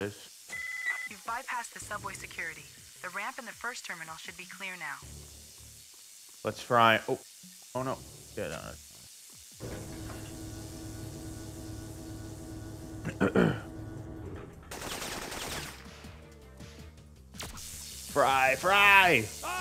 You've bypassed the subway security. The ramp in the first terminal should be clear now. Let's try. Oh, oh no. Get on it. fry, fry!